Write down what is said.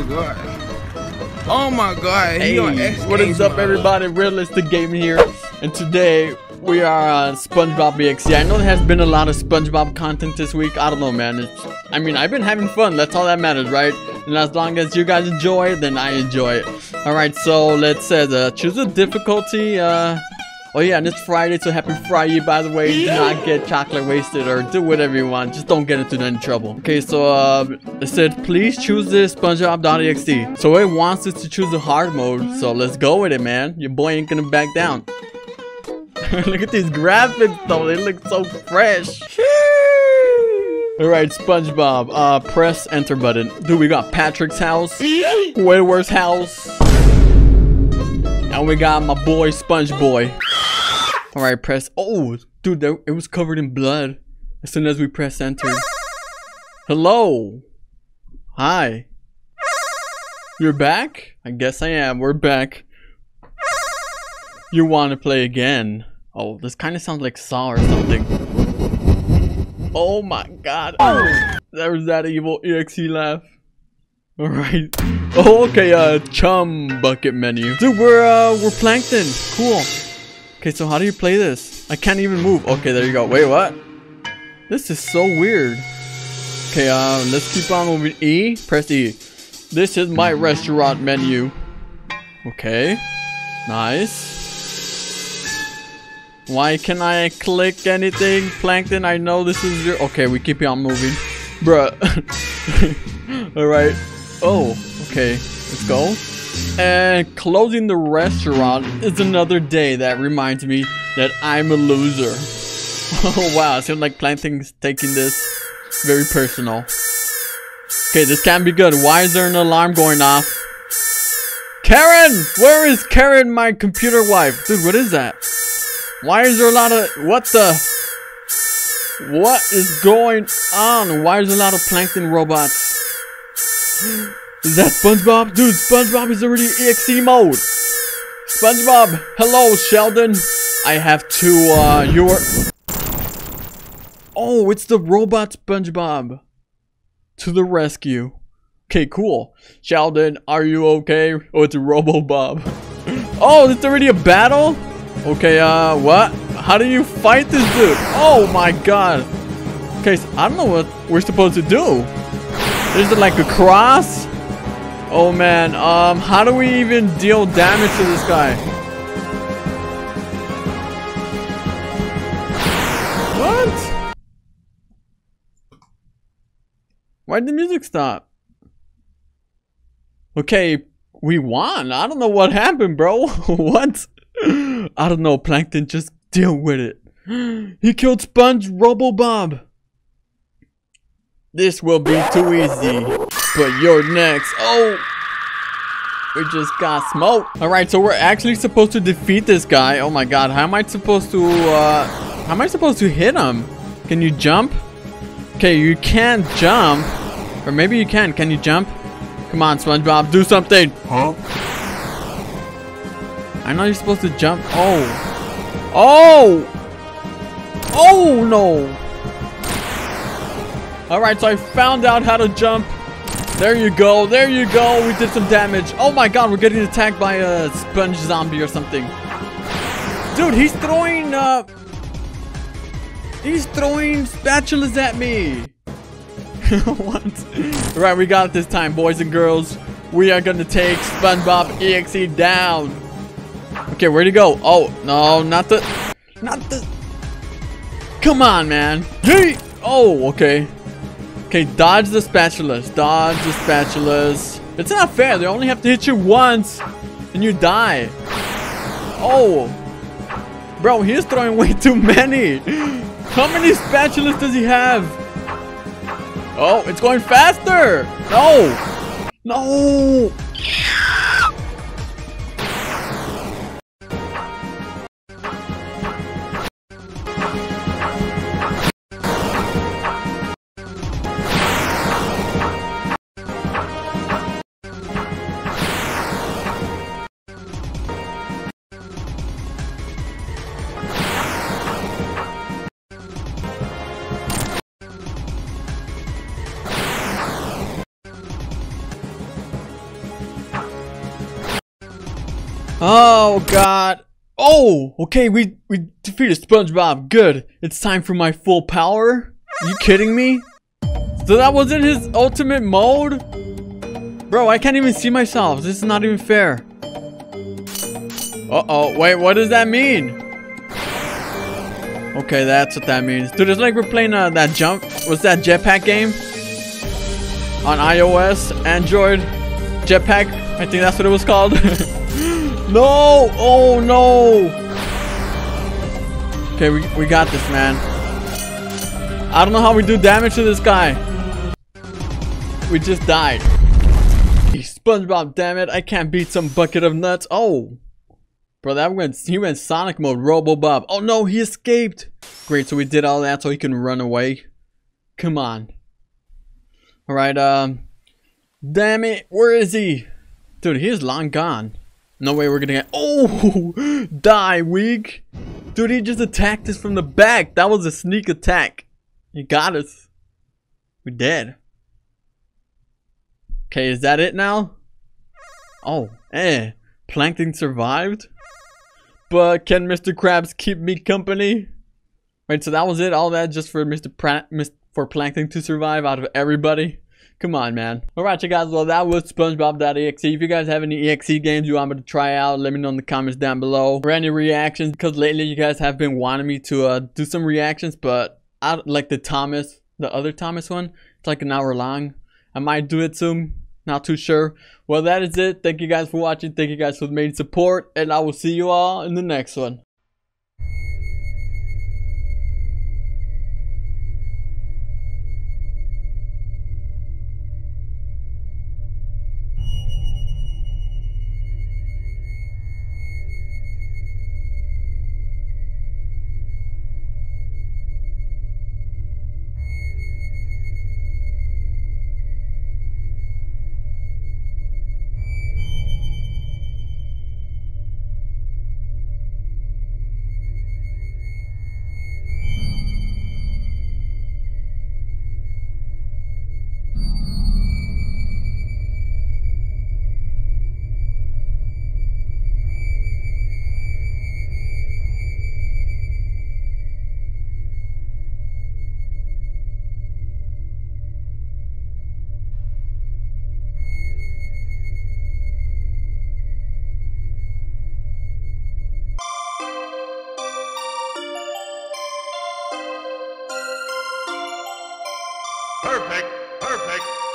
my god. Oh my god. Hey, what is up, everybody? Realistic Gaming here, and today we are on SpongeBob EXE. I know there has been a lot of SpongeBob content this week. I don't know, man. It's, I mean, I've been having fun. That's all that matters, right? And as long as you guys enjoy then I enjoy it. All right, so let's uh, choose a difficulty. Uh, Oh yeah, and it's Friday, so happy Friday, by the way. Do not get chocolate wasted or do whatever you want. Just don't get into any trouble. Okay, so uh, it said, please choose this SpongeBob.exe. So it wants us to choose the hard mode, so let's go with it, man. Your boy ain't gonna back down. look at these graphics, though. They look so fresh. Alright, SpongeBob, uh, press enter button. Dude, we got Patrick's house, Squidward's house, and we got my boy Sponge Boy. Alright, press. Oh, dude, it was covered in blood as soon as we press enter. Hello. Hi. You're back? I guess I am. We're back. You want to play again? Oh, this kind of sounds like Saw or something. Oh my god. Oh, there was that evil EXE laugh. Alright. Oh, okay, uh, chum bucket menu. Dude, we're, uh, we're plankton. Cool. Okay, so how do you play this? I can't even move. Okay, there you go. Wait, what? This is so weird. Okay, um, let's keep on moving. E, press E. This is my restaurant menu. Okay, nice. Why can I click anything? Plankton, I know this is your- Okay, we keep on moving. Bruh. Alright. Oh, okay. Let's go. And closing the restaurant is another day that reminds me that I'm a loser. oh wow, it seems like Plankton's taking this very personal. Okay, this can't be good. Why is there an alarm going off? Karen! Where is Karen, my computer wife? Dude, what is that? Why is there a lot of... What the... What is going on? Why is there a lot of plankton robots? Is that SpongeBob? Dude, SpongeBob is already EXE mode. SpongeBob, hello, Sheldon. I have to, uh, your... Oh, it's the robot SpongeBob. To the rescue. Okay, cool. Sheldon, are you okay? Oh, it's Robo Bob. Oh, it's already a battle? Okay, uh, what? How do you fight this dude? Oh my god. Okay, so I don't know what we're supposed to do. It like a cross? Oh man, um, how do we even deal damage to this guy? What? Why'd the music stop? Okay, we won. I don't know what happened, bro. what? I don't know, Plankton, just deal with it. He killed Sponge Robo Bob. This will be too easy. But you're next. Oh! We just got smoked. Alright, so we're actually supposed to defeat this guy. Oh my god, how am I supposed to, uh... How am I supposed to hit him? Can you jump? Okay, you can't jump. Or maybe you can. Can you jump? Come on, SpongeBob, do something. Huh? I know you're supposed to jump. Oh. Oh! Oh, no! Alright, so I found out how to jump. There you go. There you go. We did some damage. Oh my god, we're getting attacked by a sponge zombie or something. Dude, he's throwing, uh... He's throwing spatulas at me. what? Right, we got it this time, boys and girls. We are gonna take SpongeBob EXE down. Okay, where'd he go? Oh, no, not the... Not the... Come on, man. Yeet! Oh, okay. Okay, dodge the spatulas. Dodge the spatulas. It's not fair. They only have to hit you once. And you die. Oh. Bro, he's throwing way too many. How many spatulas does he have? Oh, it's going faster. No. No. Oh god. Oh, okay, we we defeated SpongeBob. Good. It's time for my full power. Are you kidding me? So that wasn't his ultimate mode? Bro, I can't even see myself. This is not even fair. Uh-oh. Wait, what does that mean? Okay, that's what that means. Dude, it's like we're playing uh, that jump. What's that jetpack game? On iOS, Android, jetpack. I think that's what it was called. no! Oh, no! Okay, we, we got this, man. I don't know how we do damage to this guy. We just died. SpongeBob, damn it. I can't beat some bucket of nuts. Oh. Bro, that went, he went Sonic mode, Robo Bob. Oh no, he escaped. Great, so we did all that so he can run away. Come on. Alright, um. Damn it, where is he? Dude, he is long gone. No way we're gonna get- Oh! Die, weak! Dude, he just attacked us from the back. That was a sneak attack. He got us. We're dead. Okay, is that it now? Oh, eh. Plankton survived? But can Mr. Krabs keep me company? Wait, so that was it? All that just for Mr. Pratt, for Plankton to survive out of everybody? Come on, man. Alright, you guys, well, that was SpongeBob.exe. If you guys have any EXE games you want me to try out, let me know in the comments down below. Or any reactions, because lately you guys have been wanting me to uh, do some reactions, but I like the Thomas, the other Thomas one. It's like an hour long. I might do it soon. Not too sure. Well, that is it. Thank you guys for watching. Thank you guys for the main support. And I will see you all in the next one. Perfect, perfect.